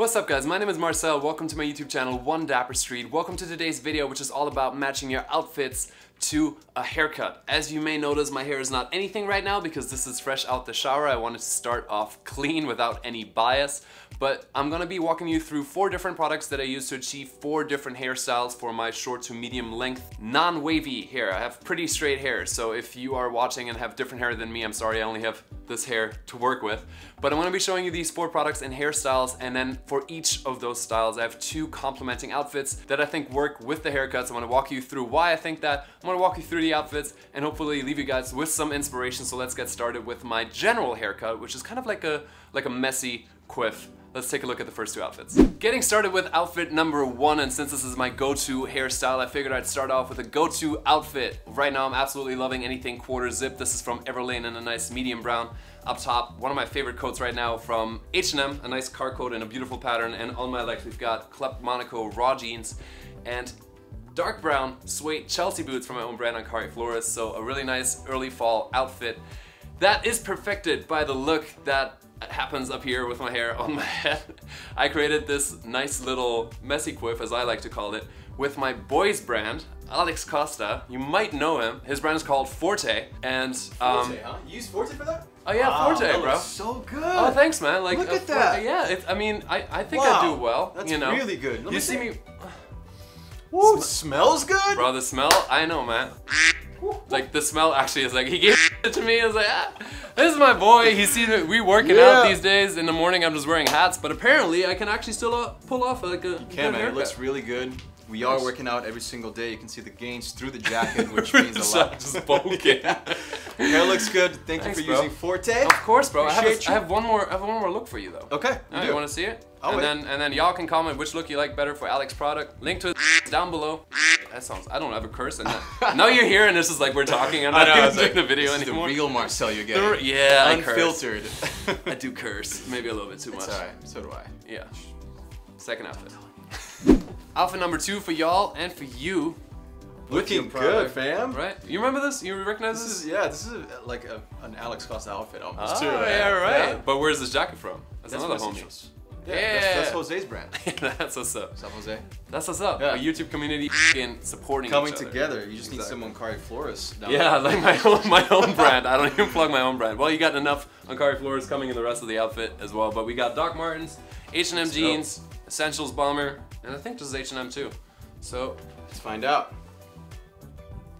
What's up guys, my name is Marcel, welcome to my YouTube channel, One Dapper Street. Welcome to today's video which is all about matching your outfits to a haircut. As you may notice, my hair is not anything right now because this is fresh out the shower. I wanted to start off clean without any bias, but I'm gonna be walking you through four different products that I use to achieve four different hairstyles for my short to medium length, non-wavy hair. I have pretty straight hair, so if you are watching and have different hair than me, I'm sorry, I only have this hair to work with. But I'm gonna be showing you these four products and hairstyles, and then for each of those styles, I have two complementing outfits that I think work with the haircuts. I'm gonna walk you through why I think that. I'm gonna walk you through the outfits and hopefully leave you guys with some inspiration. So let's get started with my general haircut, which is kind of like a, like a messy quiff. Let's take a look at the first two outfits. Getting started with outfit number one, and since this is my go-to hairstyle, I figured I'd start off with a go-to outfit. Right now, I'm absolutely loving anything quarter zip. This is from Everlane in a nice medium brown. Up top, one of my favorite coats right now from H&M, a nice car coat in a beautiful pattern, and on my legs we've got Club Monaco raw jeans, and dark brown suede Chelsea boots from my own brand Ancari Flores, so a really nice early fall outfit. That is perfected by the look that happens up here with my hair on my head. I created this nice little messy quiff, as I like to call it, with my boys brand, Alex Costa. You might know him. His brand is called Forte, and um, Forte, huh? You use Forte for that? Oh yeah, Wow, Forte, that bro. looks so good. Oh, thanks, man. Like, Look uh, at that. yeah, it, I mean, I, I think I do well. that's you know, really good. Let you see. me, Woo, it smells good. bro. The smell, I know, man. Like the smell actually is like he gave it to me. I was like, ah, this is my boy. He's seen it. We working out these days. In the morning, I'm just wearing hats, but apparently I can actually still uh, pull off like a Yeah, good man, it looks really good. We are working out every single day. You can see the gains through the jacket, which means a lot. Just bulking. Yeah. Hair looks good. Thank Thanks, you for bro. using Forte. Of course, bro. I have, a, I have one more. I have one more look for you though. Okay, you do. you want to see it? I'll and wait. then and then y'all can comment which look you like better for Alex product. Link to it down below. That sounds. I don't have a curse in that. now you're here and this is like we're talking. I'm I not know, even it's doing like, the video this is anymore. the real Marcel you're The getting. re- yeah, I. Unfiltered. I do curse. Maybe a little bit too much. It's alright. So do I. Yeah. Second outfit. outfit number two for y'all and for you. Looking good, fam. Right? You remember this? You recognize This this? is yeah. This is a, like a, an Alex Costa outfit almost Oh, too. yeah, right. Yeah. But where's this jacket from? That's, That's another homie. Essentials. Yeah, That's, that's Jose's brand. That's what's up. What's up, Jose? That's what's up. Yeah. A YouTube community f***ing supporting Coming together. You just need Exactly. some Ancari Flores. down Yeah, there. like my own my own brand. I don't even plug my own brand. Well, you got enough Ancari Flores coming in the rest of the outfit as well. But we got Doc Martens, H&M jeans, Essentials bomber, and I think this is H&M too. So Let's find out.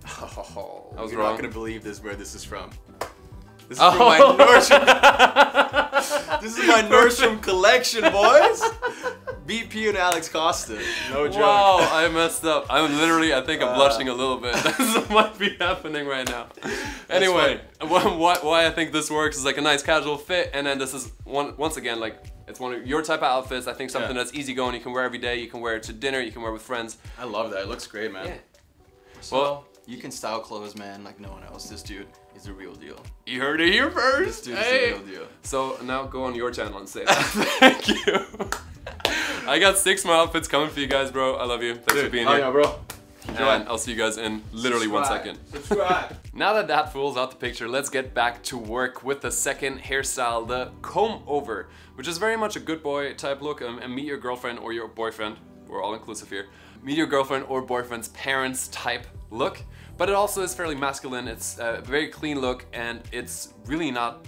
Oh, I was you're wrong. not gonna believe this where this is from. This is Oh. from my oh. Nordstrom. This is my Nordstrom collection, boys. BP and Alex Costa. No joke. Wow, I messed up. I'm literally, I think I'm Uh, blushing a little bit. this might be happening right now. Anyway, why, why, I think this works is like a nice casual fit, and then this is one once again like it's one of your type of outfits. I think something Yeah. that's easy going. You can wear every day. You can wear it to dinner. You can wear it with friends. I love that. It looks great, man. Yeah. So, Well- you can style clothes, man, like no one else. This dude is the real deal. You heard it here first. This first. dude Hey. is the real deal. So now go on your channel and say that. Thank you. I got six more outfits coming for you guys, bro. I love you. Thanks for being oh here. yeah, bro. And I'll see you guys in literally one second. Subscribe. Now that that fool's out the picture, let's get back to work with the second hairstyle, the comb over, which is very much a good boy type look. Um, and meet your girlfriend or your boyfriend, we're all inclusive here, meet your girlfriend or boyfriend's parents type look. But it also is fairly masculine, it's a very clean look, and it's really not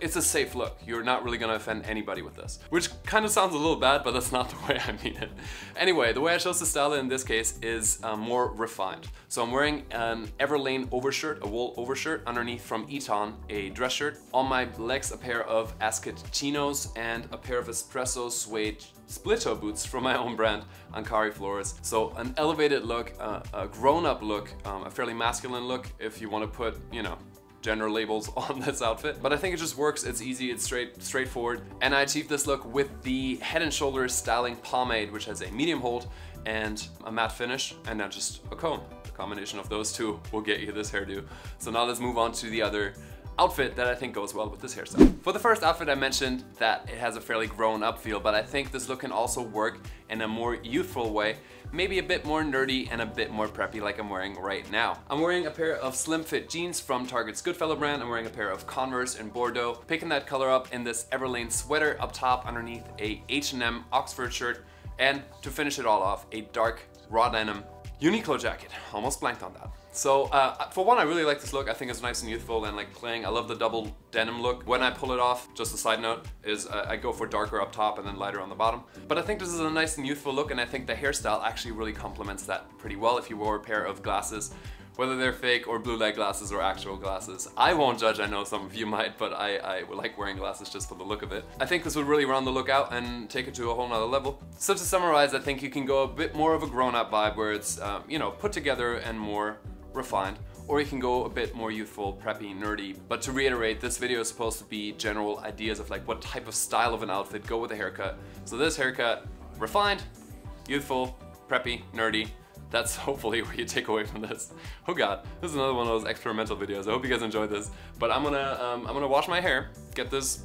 it's a safe look. You're not really gonna offend anybody with this. Which kind of sounds a little bad, but that's not the way I mean it. Anyway, the way I chose to style it in this case is um, more refined. So I'm wearing an Everlane overshirt, a wool overshirt, underneath from Eton, a dress shirt. On my legs, a pair of Asket chinos and a pair of espresso suede split toe boots from my own brand, Ancari Flores. So an elevated look, uh, a grown-up look, um, a fairly masculine look if you want to put, you know, gender labels on this outfit, but I think it just works. It's easy, it's straight, straightforward, and I achieved this look with the Head and Shoulders Styling Pomade, which has a medium hold and a matte finish, and now just a comb. The combination of those two will get you this hairdo. So now let's move on to the other outfit that I think goes well with this hairstyle. For the first outfit I mentioned that it has a fairly grown up feel, but I think this look can also work in a more youthful way, maybe a bit more nerdy and a bit more preppy like I'm wearing right now. I'm wearing a pair of slim fit jeans from Target's Goodfellow brand. I'm wearing a pair of Converse in Bordeaux, picking that color up in this Everlane sweater up top underneath a H&M Oxford shirt, and to finish it all off, a dark raw denim Uniqlo jacket. Almost blanked on that. So uh, for one, I really like this look. I think it's nice and youthful and like playing. I love the double denim look. When I pull it off, just a side note, is uh, I go for darker up top and then lighter on the bottom. But I think this is a nice and youthful look and I think the hairstyle actually really complements that pretty well if you wore a pair of glasses whether they're fake or blue light glasses or actual glasses. I won't judge, I know some of you might, but I, I like wearing glasses just for the look of it. I think this would really round the look out and take it to a whole nother level. So to summarize, I think you can go a bit more of a grown-up vibe where it's, um, you know, put together and more refined or you can go a bit more youthful, preppy, nerdy. But to reiterate, this video is supposed to be general ideas of like what type of style of an outfit go with a haircut. So this haircut, refined, youthful, preppy, nerdy. That's hopefully what you take away from this. Oh god, this is another one of those experimental videos. I hope you guys enjoyed this. But I'm gonna, um, I'm gonna wash my hair, get this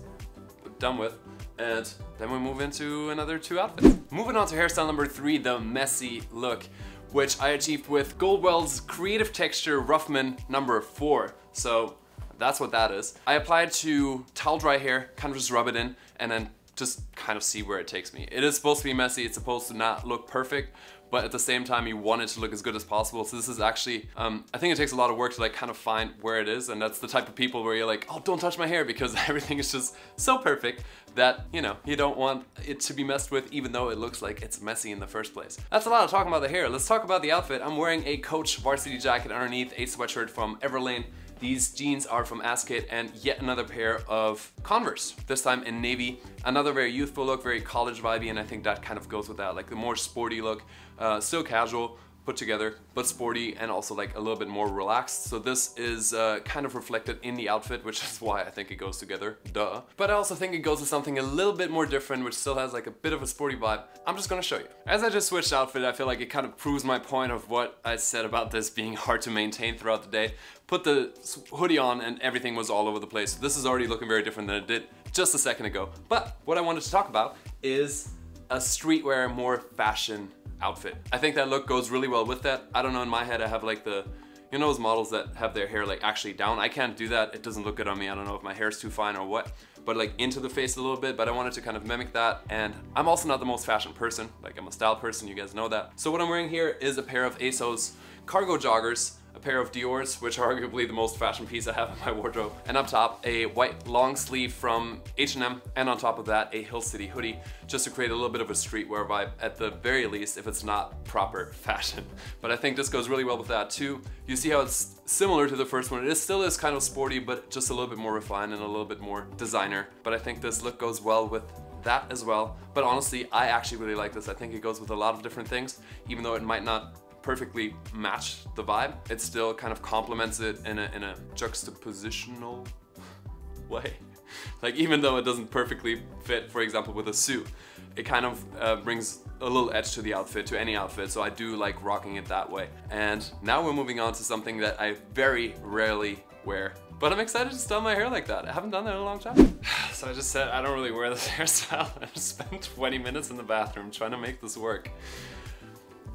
done with, and then we move into another two outfits. Moving on to hairstyle number three, the messy look which I achieved with Goldwell's Creative Texture Roughman number four. So that's what that is. I apply it to towel dry hair, kind of just rub it in, and then just kind of see where it takes me. It is supposed to be messy, it's supposed to not look perfect, but at the same time you want it to look as good as possible. So this is actually, um, I think it takes a lot of work to like kind of find where it is and that's the type of people where you're like, oh don't touch my hair because everything is just so perfect that, you know, you don't want it to be messed with even though it looks like it's messy in the first place. That's a lot of talking about the hair. Let's talk about the outfit. I'm wearing a Coach varsity jacket underneath a sweatshirt from Everlane these jeans are from Asket and yet another pair of Converse, this time in navy. Another very youthful look, very college vibey, and I think that kind of goes with that, like the more sporty look, uh, still casual, put together, but sporty and also like a little bit more relaxed. So this is uh, kind of reflected in the outfit, which is why I think it goes together, duh. But I also think it goes to something a little bit more different, which still has like a bit of a sporty vibe. I'm just gonna show you. As I just switched outfit, I feel like it kind of proves my point of what I said about this being hard to maintain throughout the day. Put the hoodie on and everything was all over the place. This is already looking very different than it did just a second ago. But what I wanted to talk about is a streetwear, more fashion outfit. I think that look goes really well with that. I don't know, in my head I have like the, you know those models that have their hair like actually down? I can't do that, it doesn't look good on me. I don't know if my hair's too fine or what, but like into the face a little bit, but I wanted to kind of mimic that. And I'm also not the most fashion person, like I'm a style person, you guys know that. So what I'm wearing here is a pair of ASOS cargo joggers a pair of Dior's, which are arguably the most fashion piece I have in my wardrobe, and up top a white long sleeve from H&M, and on top of that a Hill City hoodie, just to create a little bit of a streetwear vibe at the very least if it's not proper fashion. But I think this goes really well with that too. You see how it's similar to the first one. It is still is kind of sporty, but just a little bit more refined and a little bit more designer. But I think this look goes well with that as well. But honestly, I actually really like this. I think it goes with a lot of different things, even though it might not perfectly match the vibe. It still kind of complements it in a, in a juxtapositional way. Like even though it doesn't perfectly fit, for example, with a suit, it kind of uh, brings a little edge to the outfit, to any outfit, so I do like rocking it that way. And now we're moving on to something that I very rarely wear. But I'm excited to style my hair like that. I haven't done that in a long time. so I just said I don't really wear this hairstyle. I spent 20 minutes in the bathroom trying to make this work.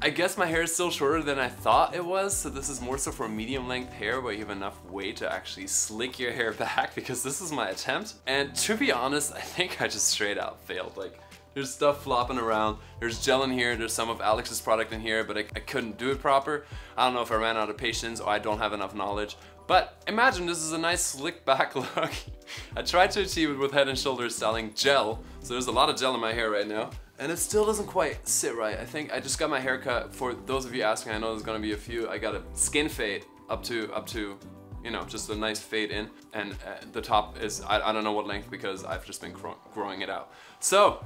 I guess my hair is still shorter than I thought it was, so this is more so for medium length hair where you have enough weight to actually slick your hair back because this is my attempt. And to be honest, I think I just straight out failed. Like, there's stuff flopping around, there's gel in here, there's some of Alex's product in here, but I, I couldn't do it proper. I don't know if I ran out of patience or I don't have enough knowledge, but imagine this is a nice slick back look. I tried to achieve it with Head & Shoulders styling gel, so there's a lot of gel in my hair right now and it still doesn't quite sit right. I think I just got my hair cut. For those of you asking, I know there's gonna be a few. I got a skin fade up to up to you know, just a nice fade in. And uh, the top is, I, I, don't know what length because I've just been growing it out. So,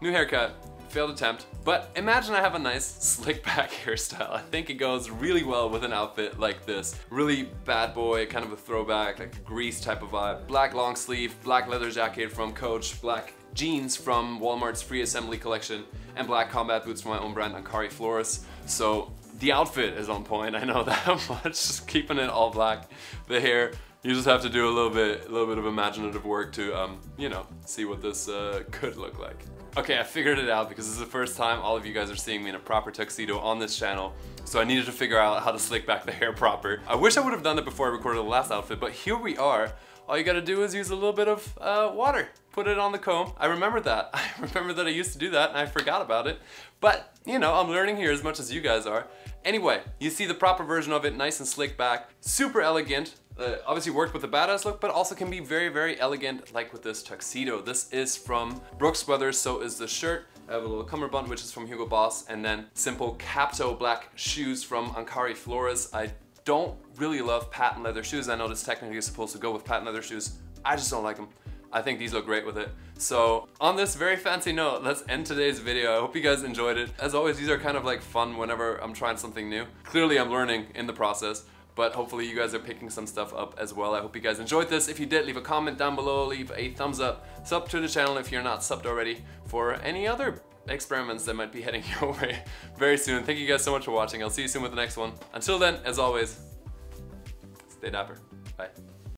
new haircut, failed attempt. But imagine I have a nice slick back hairstyle. I think it goes really well with an outfit like this. Really bad boy, kind of a throwback, like grease type of vibe. Black long sleeve, black leather jacket from Coach, black jeans from Walmart's free assembly collection, and black combat boots from my own brand, Ankari Flores. So The outfit is on point, I know that much. Just keeping it all black. The hair, you just have to do a little bit, a little bit of imaginative work to, um, you know, see what this uh, could look like. Okay, I figured it out because this is the first time all of you guys are seeing me in a proper tuxedo on this channel. So I needed to figure out how to slick back the hair proper. I wish I would have done it before I recorded the last outfit, but here we are. All you gotta do is use a little bit of uh, water. Put it on the comb. I remember that. I remember that I used to do that and I forgot about it. But, you know, I'm learning here as much as you guys are. Anyway, you see the proper version of it, nice and slick back. Super elegant. Uh, obviously worked with a badass look, but also can be very, very elegant, like with this tuxedo. This is from Brooks Brothers, so is the shirt. I have a little cummerbund, which is from Hugo Boss, and then simple Capto black shoes from Ancari Flores. I don't really love patent leather shoes. I know this technically is supposed to go with patent leather shoes. I just don't like them. I think these look great with it. So on this very fancy note, let's end today's video. I hope you guys enjoyed it. As always, these are kind of like fun whenever I'm trying something new. Clearly I'm learning in the process but hopefully you guys are picking some stuff up as well. I hope you guys enjoyed this. If you did, leave a comment down below, leave a thumbs up, sub to the channel if you're not subbed already for any other experiments that might be heading your way very soon. Thank you guys so much for watching. I'll see you soon with the next one. Until then, as always, stay dapper. Bye.